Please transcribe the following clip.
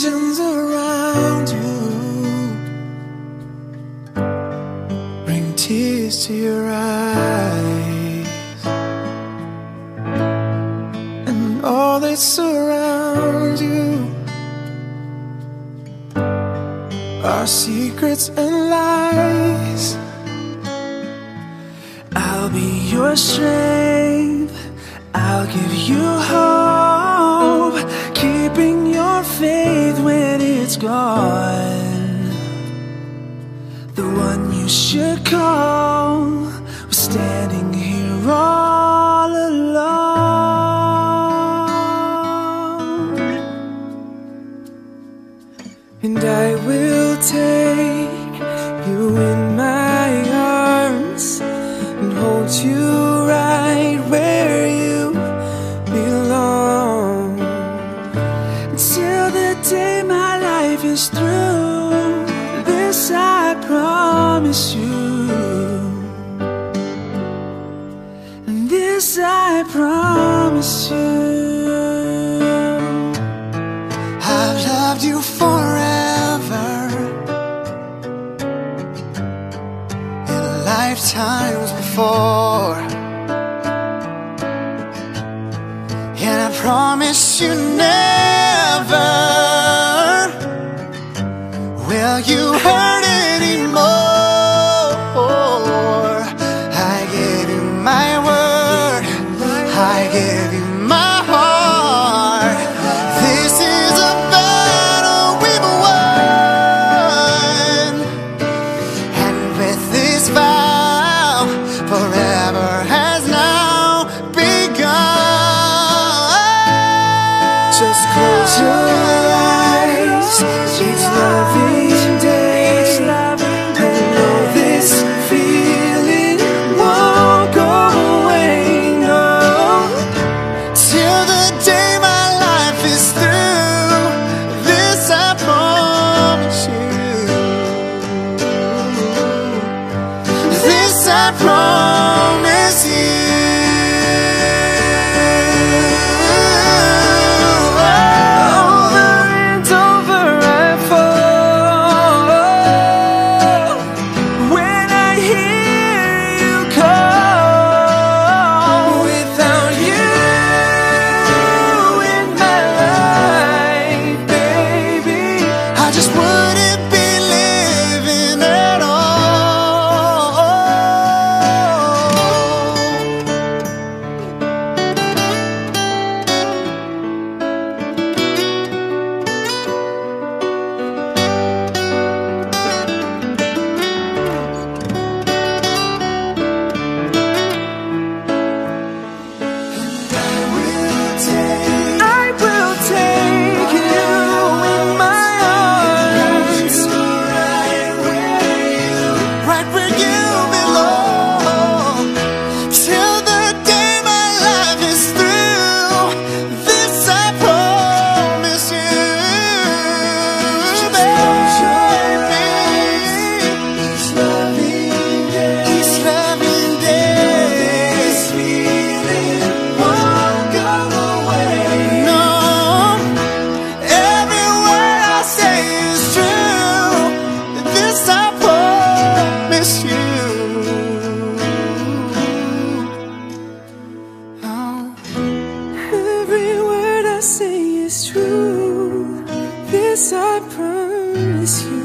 visions around you bring tears to your eyes, and all that surrounds you are secrets and lies. I'll be your strength, I'll give you hope. gone. The one you should call was standing here all alone. And I will take you in my arms and hold you. promise you. This I promise you. I've loved you forever. In lifetimes before. And I promise you never will you hurt. far wrong. I promise you.